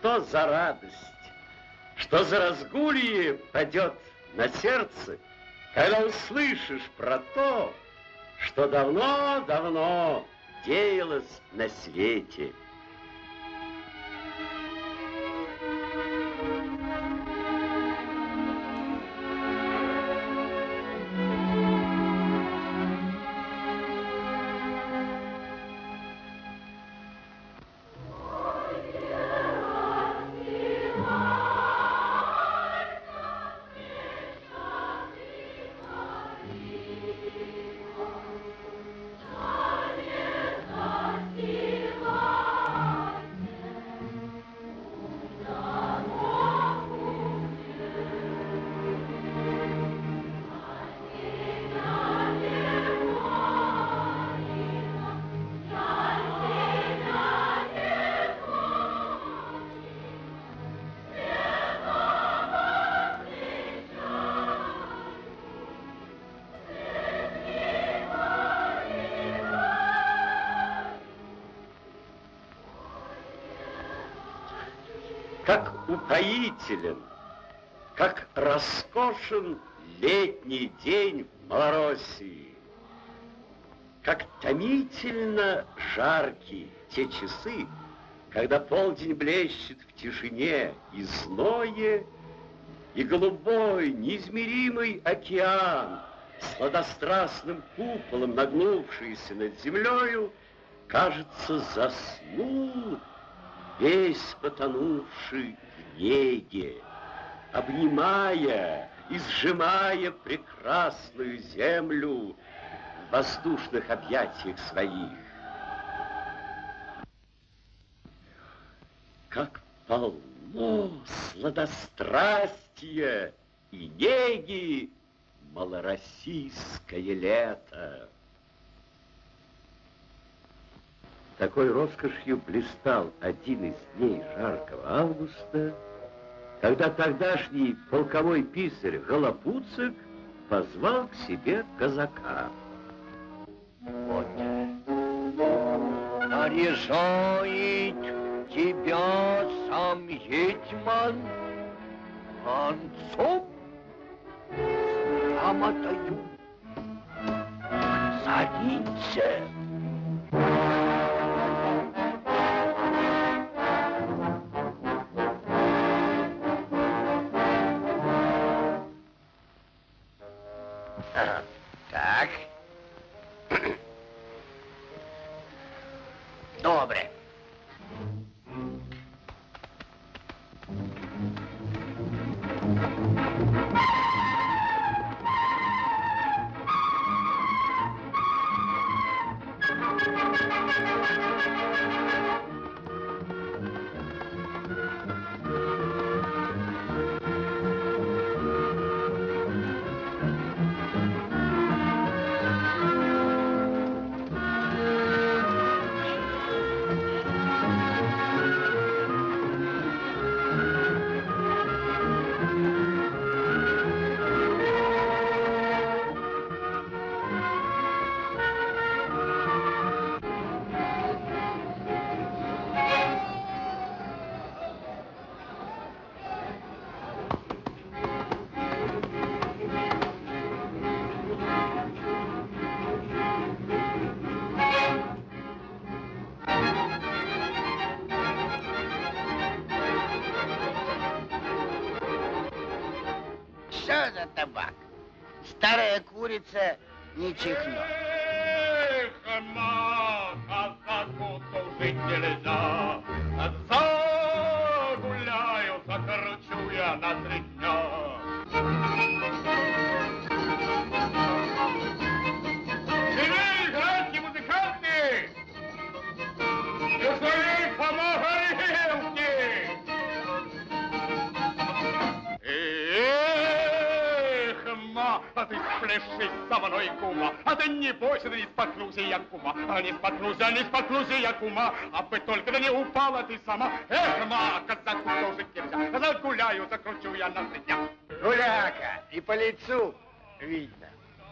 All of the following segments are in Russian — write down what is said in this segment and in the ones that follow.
что за радость, что за разгулье падет на сердце, когда услышишь про то, что давно-давно деялось на свете. Как упоителен, как роскошен летний день в Малороссии, как томительно жарки те часы, когда полдень блещет в тишине и зное, и голубой, неизмеримый океан, сладострастным куполом нагнувшийся над землею, кажется, заснут весь потонувший в неге, обнимая и сжимая прекрасную землю в воздушных объятиях своих. Как полно сладострастия и неги малороссийское лето. Такой роскошью блистал один из дней жаркого августа, когда тогдашний полковой писарь Голопуцик позвал к себе казака. Вот, наряжает тебя сам Етьман концом грамотою царице. Niczych nie. споткнулся я, кума, а не споткнулся, а не споткнулся я, кума, а бы только да не упала ты сама. Эх, ма, казаку тоже кирзя, загуляю, закручу я на дня. Гуляка, и по лицу видно.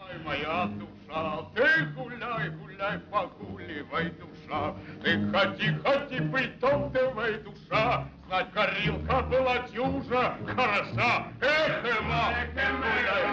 Ой, моя душа, ты гуляй, гуляй, погуливай, душа, ты ходи, ходи, пыльтом давай, душа, знать, горилка была дюжа, хороша, эх, ма, гуляй,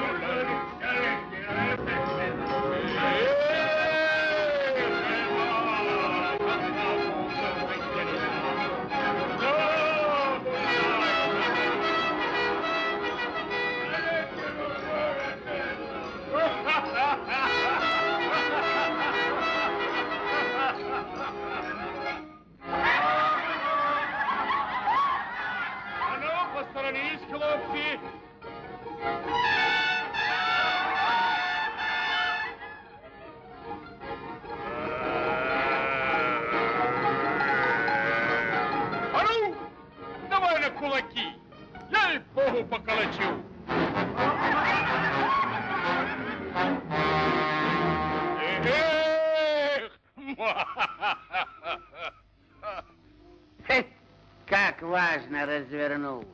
так важно развернулся.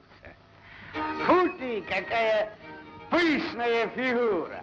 Фу ты, какая пышная фигура!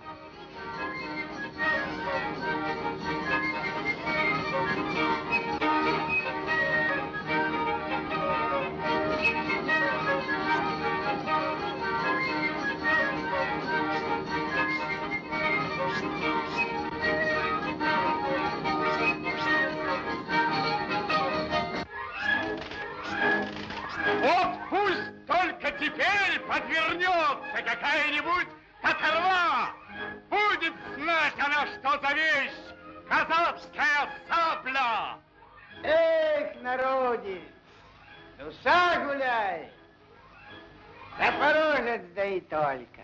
Виталика.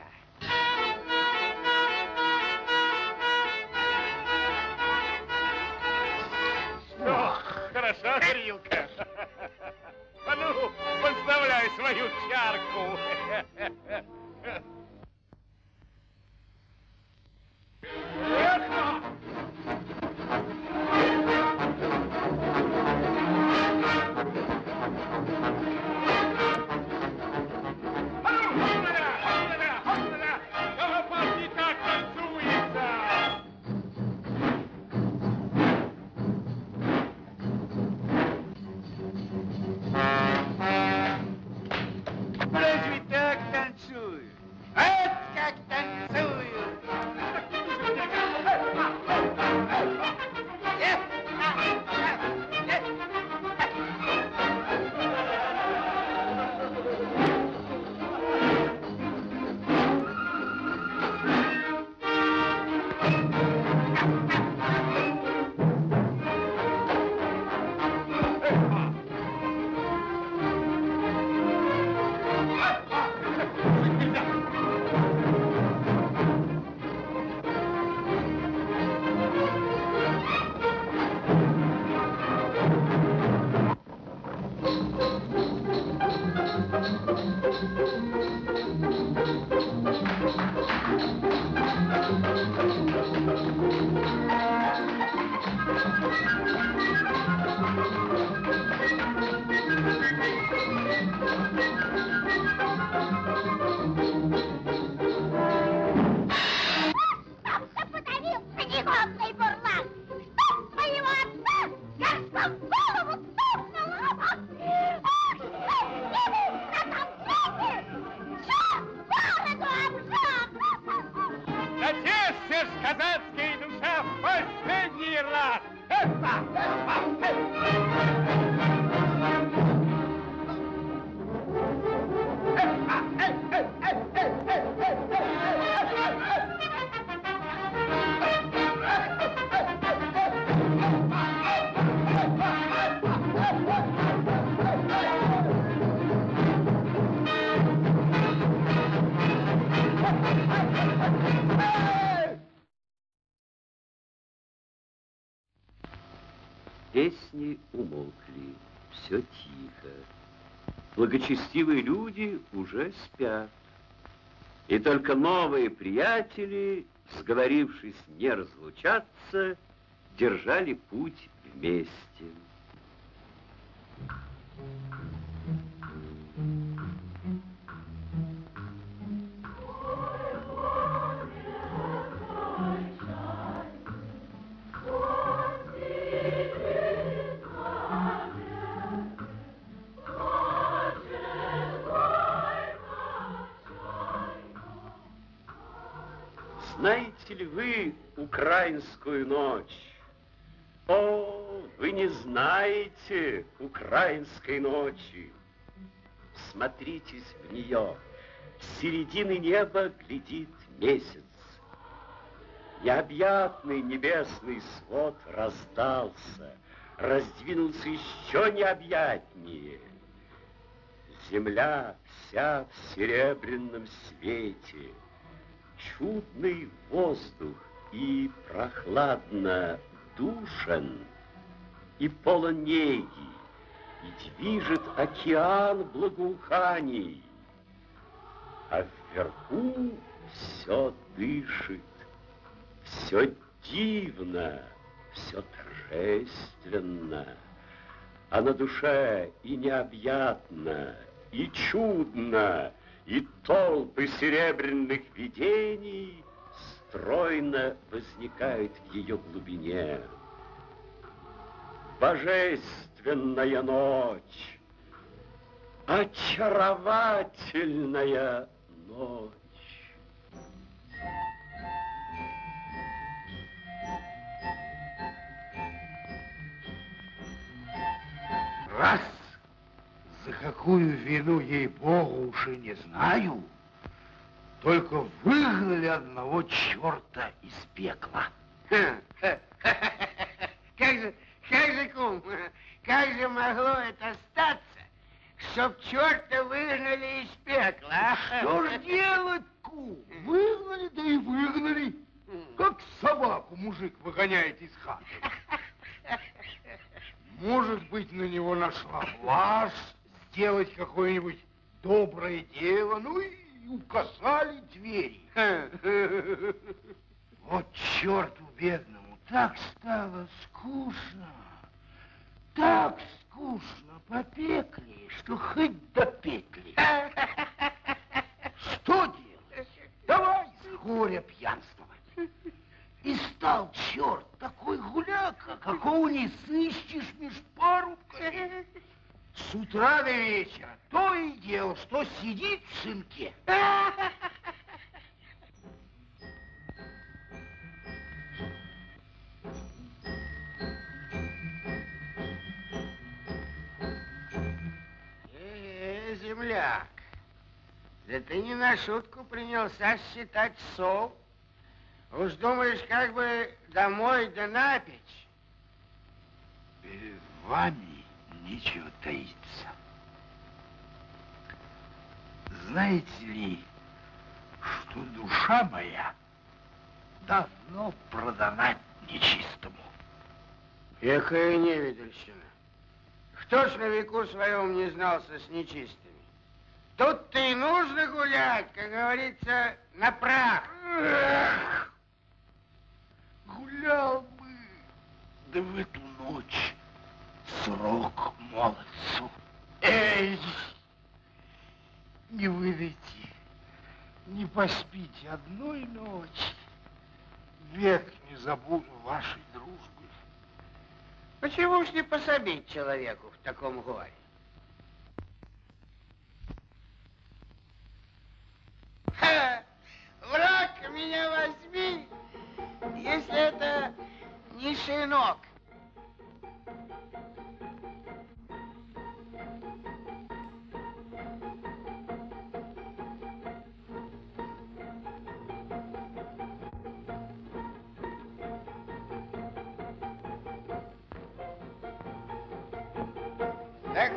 благочестивые люди уже спят. И только новые приятели, сговорившись не разлучаться, держали путь вместе. Thank you. Знаете ли вы украинскую ночь? О, вы не знаете украинской ночи. Смотритесь в нее. С середины неба глядит месяц. Необъятный небесный свод раздался, раздвинулся еще необъятнее. Земля вся в серебряном свете, чудный воздух и прохладно душен, и полон неги, и движет океан благоуханий, а вверху все дышит, все дивно, все торжественно, а на душе и необъятно, и чудно, и толпы серебряных видений стройно возникают в ее глубине. Божественная ночь, очаровательная ночь. Какую вину ей-богу уж и не знаю, только выгнали одного черта из пекла. Как же, как же, кум, как же могло это статься, чтоб черта выгнали из пекла? Что ж делать, кум? Выгнали, да и выгнали. Как собаку мужик выгоняет из хаты. Может быть, на него нашла власть сделать какое-нибудь доброе дело, ну и указали двери. Вот черту бедному так стало скучно, так скучно по пекле, что хоть до петли. Что делать? Давай с горя пьянствовать. И стал черт такой гуляка, какого не сыщешь меж парубками. С утра до вечера то и дело, что сидит в шинке. Э, земляк, да ты не на шутку принялся считать сов. Уж думаешь, как бы домой да напечь. Перед вами нечего таиться. Знаете ли, что душа моя давно продана нечистому. Экая невидальщина. Кто ж на веку своем не знался с нечистыми? Тут-то и нужно гулять, как говорится, на прах. Эх, гулял бы, да в эту ночь срок молодцу. Эй, не выдайте, не поспите одной ночи. Век не забуду вашей дружбы. Почему ж не пособить человеку в таком горе? Ха! Враг меня возьми, если это не шинок.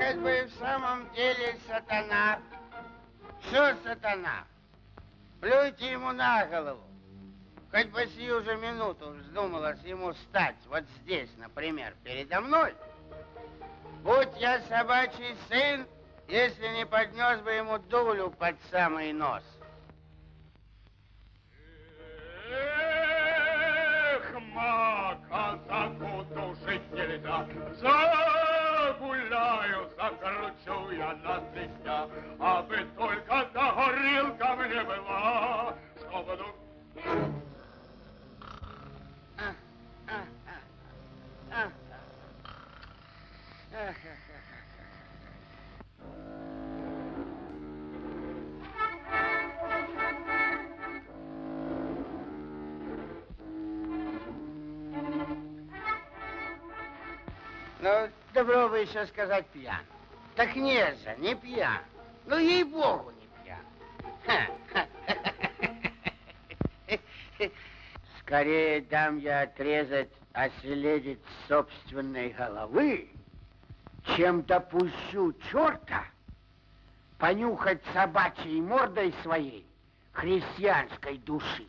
Хоть бы в самом деле сатана. Что сатана? Плюйте ему на голову. Хоть бы сию же минуту вздумалось ему стать вот здесь, например, передо мной. Будь я собачий сын, если не поднес бы ему дулю под самый нос. Эх, мака закутушить нельзя. Загуляю, закручу я на свистя, а бы только горилка мне была, чтобы ну... А, Ну, добро бы еще сказать пьян. Так нет же, не пьян. Ну, ей-богу, не пьян. Скорее дам я отрезать оселедец собственной головы, чем допущу черта понюхать собачьей мордой своей христианской души.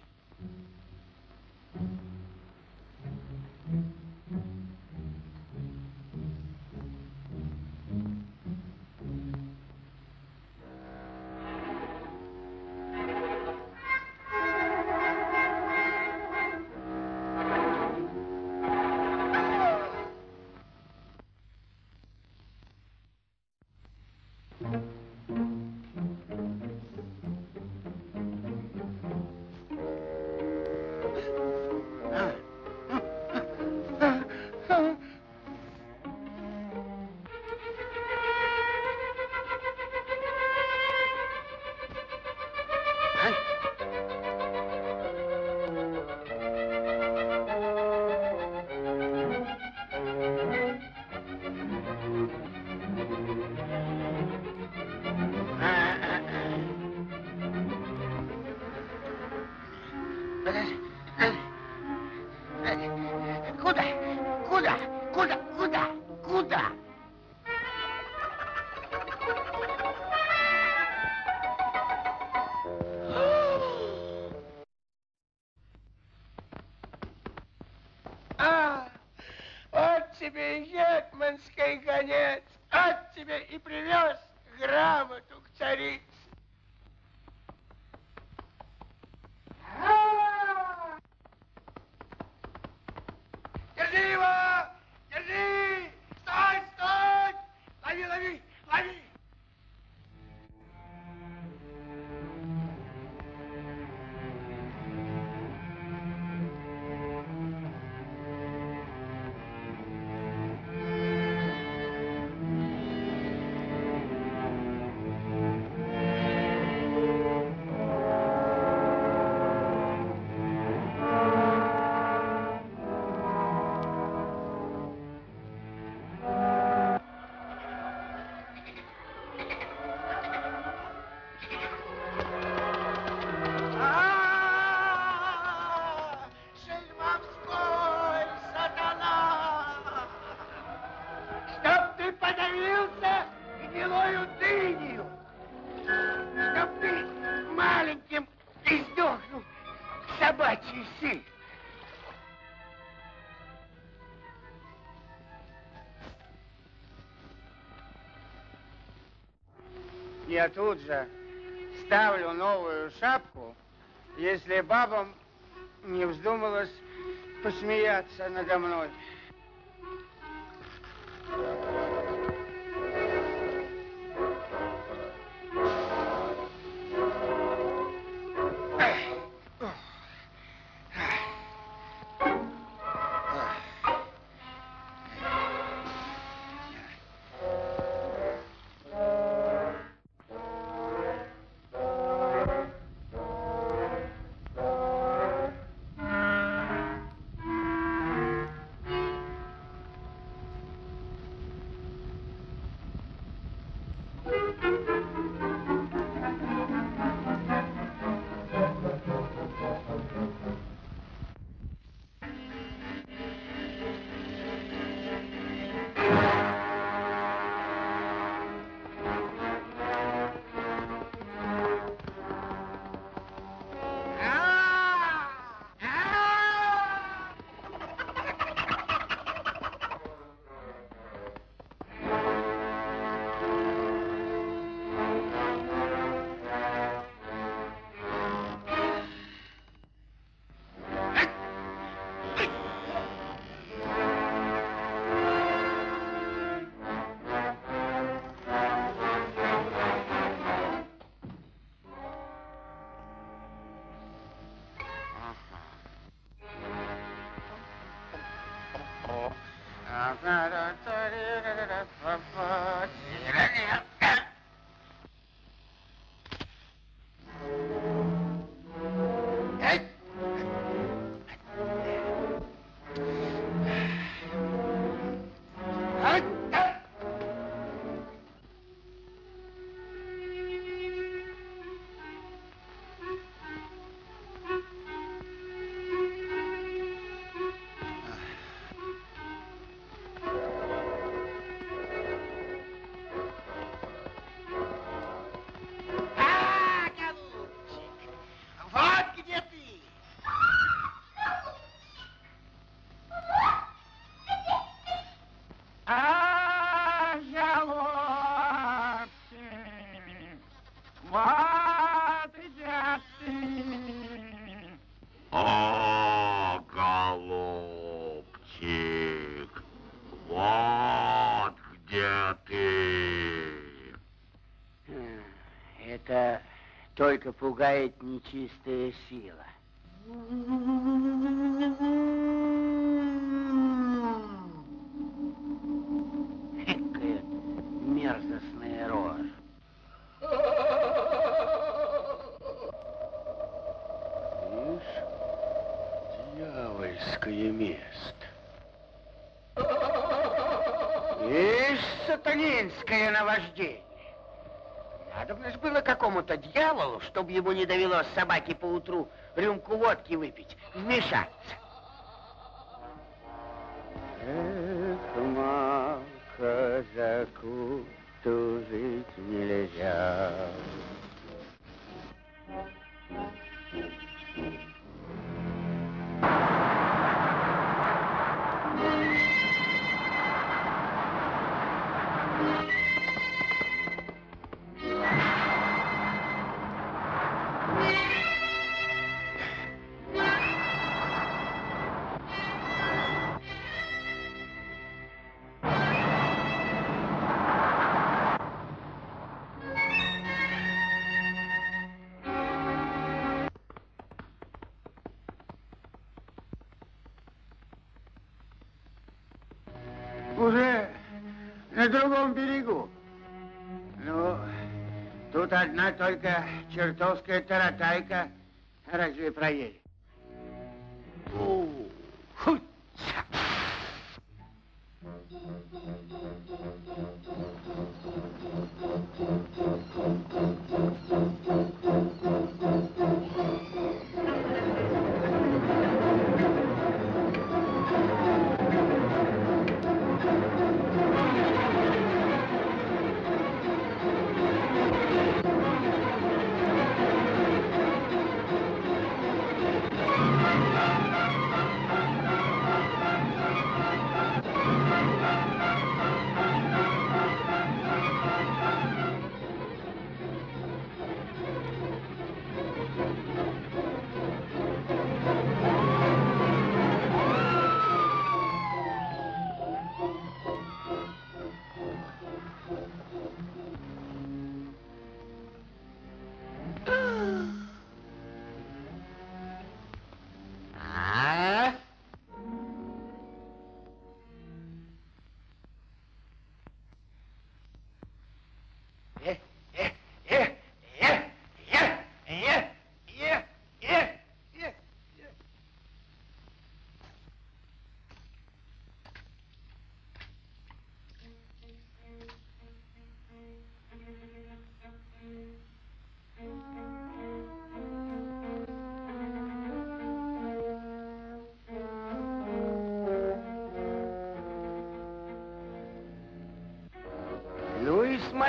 Я тут же ставлю новую шапку, если бабам не вздумалось посмеяться надо мной. Только пугает нечистая сила. Какая мерзостная рожа. Видишь, дьявольское место. Ишь, сатанинское наваждение. Надо бы было какому-то дьяволу, чтобы ему не довелось собаке поутру рюмку водки выпить, вмешаться. Эх, ма, казаку тужить нельзя. Только чертовская таратайка разве проедет.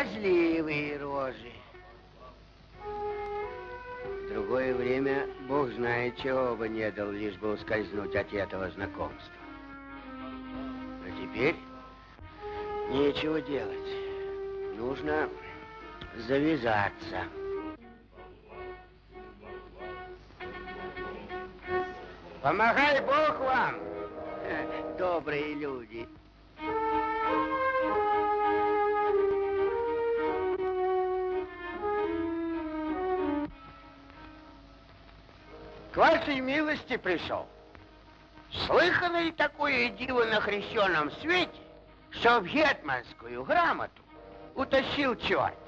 Смазливые рожи. В другое время Бог знает, чего бы не дал, лишь бы ускользнуть от этого знакомства. Но теперь нечего делать. Нужно завязаться. Помогай Бог вам, добрые люди. Вашей милости пришел. Слыхано ли такое диво на хрещенном свете, что в гетманскую грамоту утащил черт?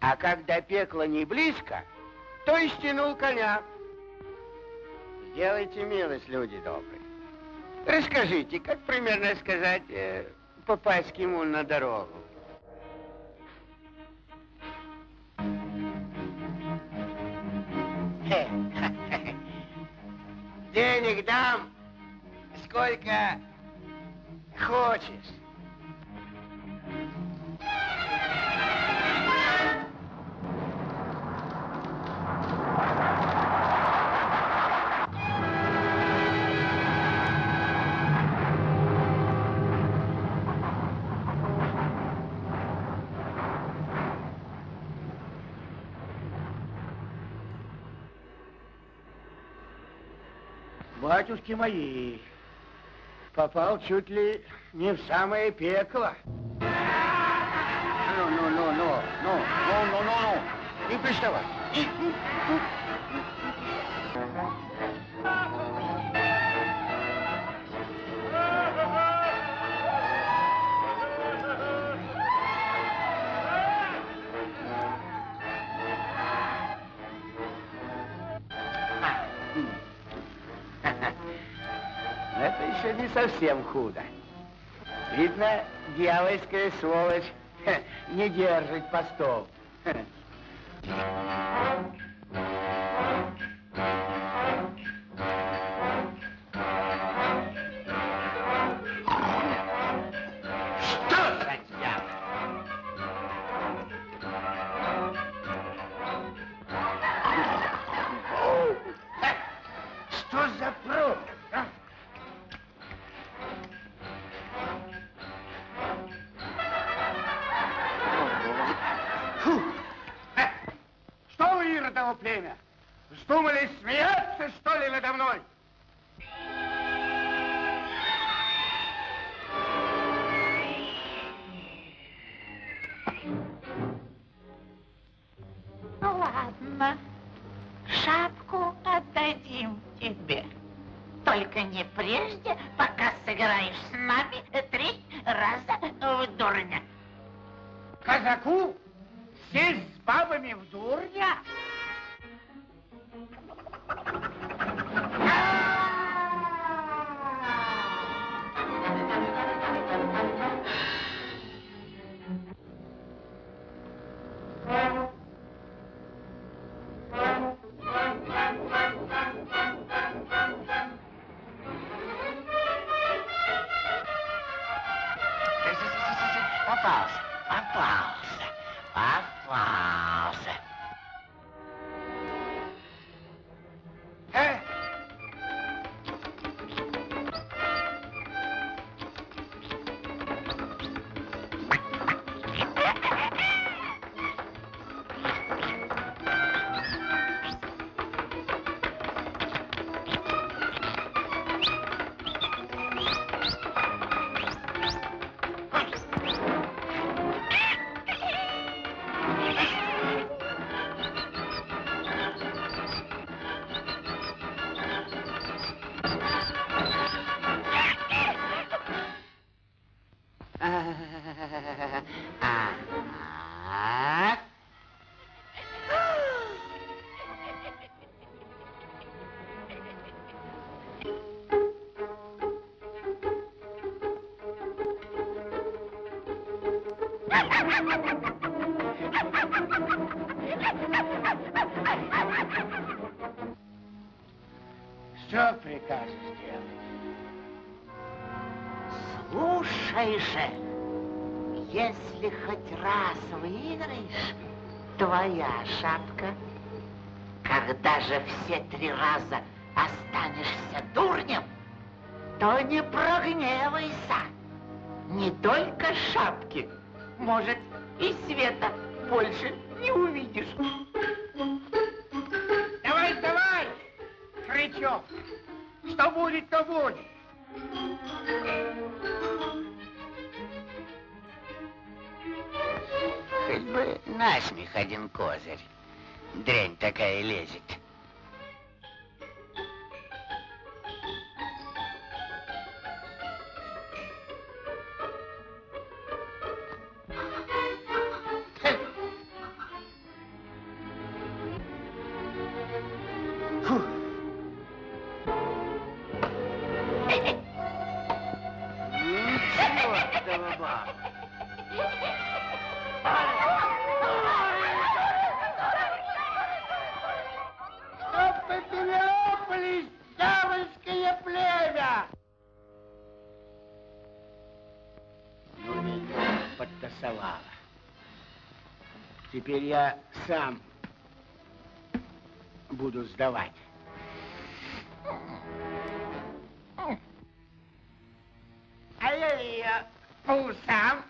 А когда пекло не близко, то и стянул коня. Сделайте милость, люди добрые. Расскажите, как примерно сказать, э, попасть к ему на дорогу? Денег дам, сколько хочешь. Батюшки мои, попал чуть ли не в самое пекло. Ну, ну, ну, ну, ну, ну, ну, ну, приставать. Это еще совсем худо. Видно, дьявольская сволочь не держит постов. Прикажешь делать? Слушай же, если хоть раз выиграешь, твоя шапка, когда же все три раза останешься дурнем, то не прогневайся. Не только шапки, может, и света больше не увидишь. Давай, давай, Хрычев. Что будет, то будет. Хоть бы насмех один козырь. Дрянь такая лезет. Подтасовала. Теперь я сам буду сдавать. А я ее по усам.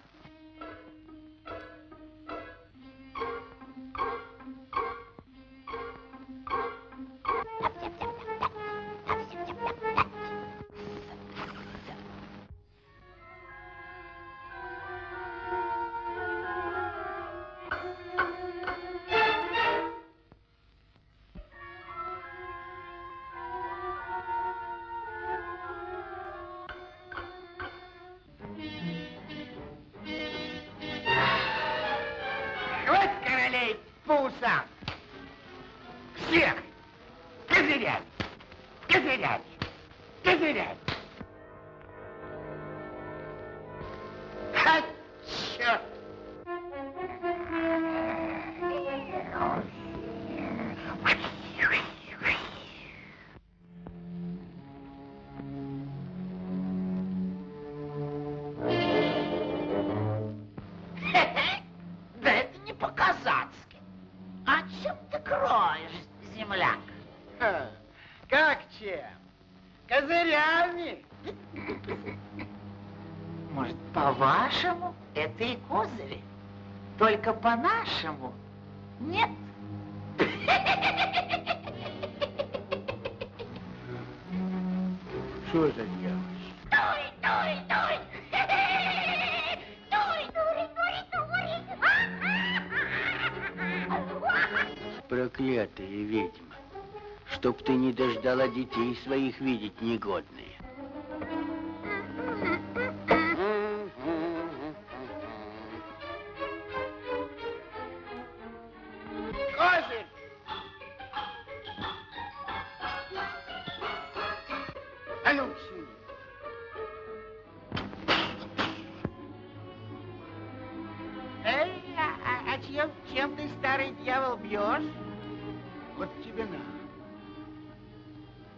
Вот тебе на.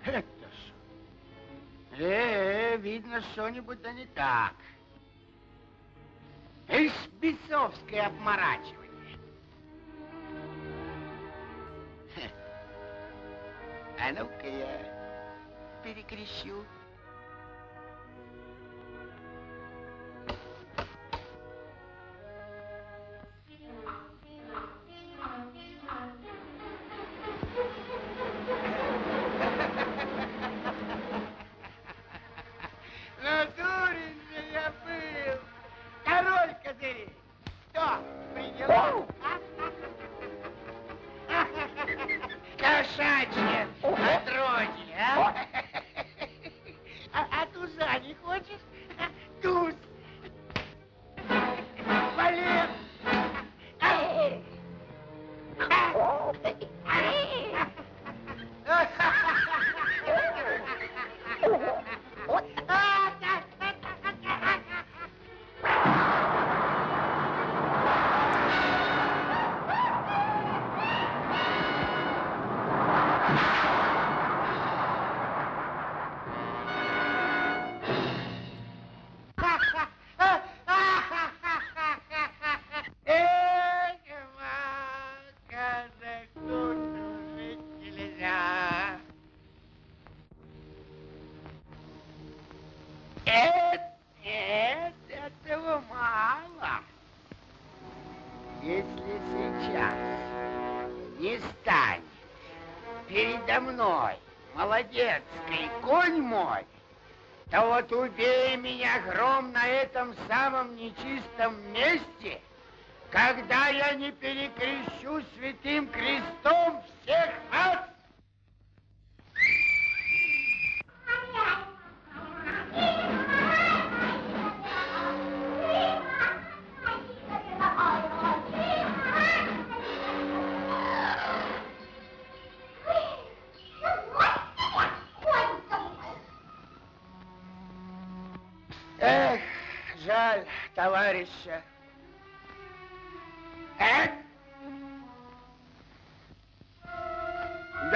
Это ж. Э, -э видно, что-нибудь да не так. Ишь, бесовское обморачивание. А ну-ка я перекрещу.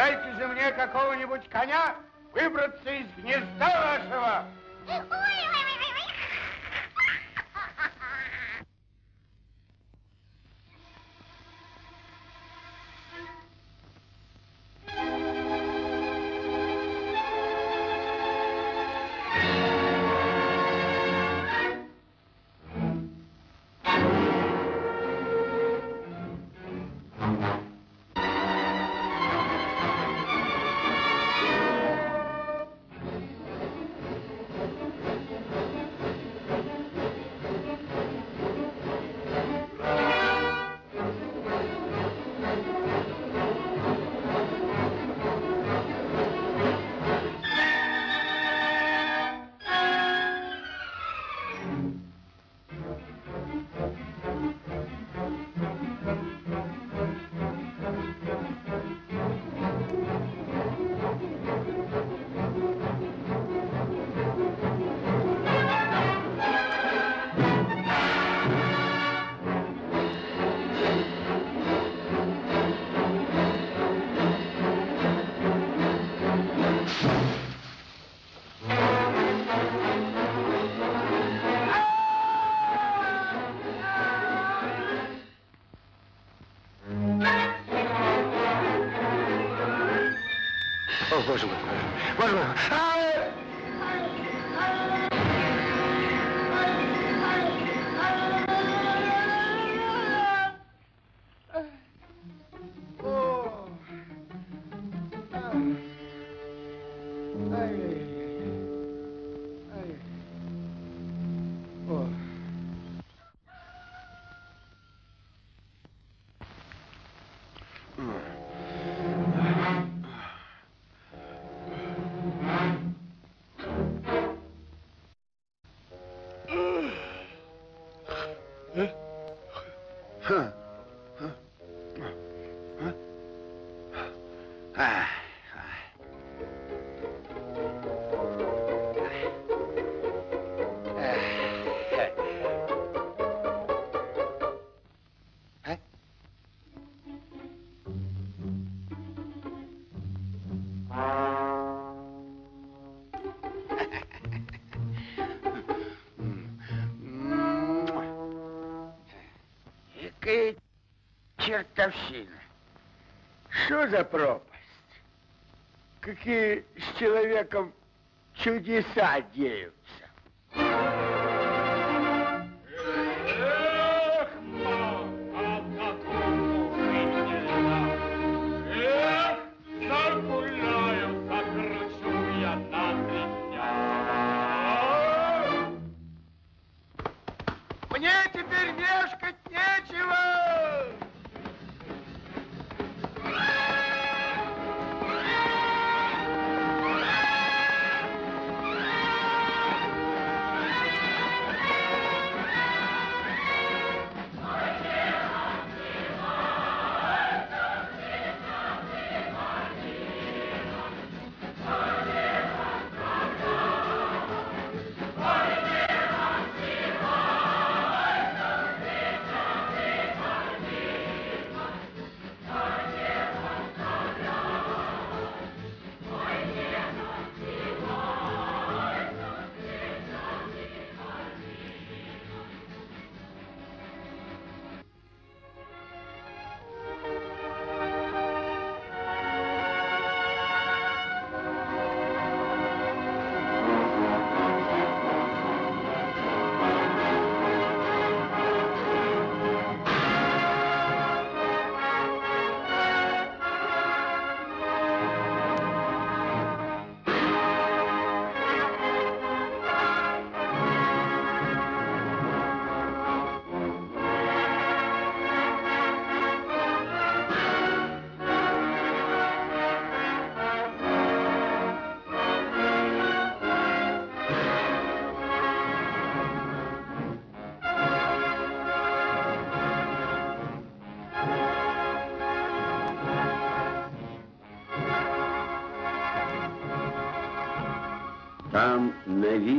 Дайте же мне какого-нибудь коня выбраться из гнезда вашего. Ой, ой, Rosalind. Rosalind. Ah! Чертовщина. Что за пропасть? Какие с человеком чудеса деются.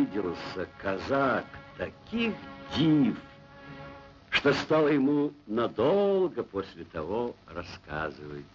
Навиделся казак таких див, что стало ему надолго после того рассказывать.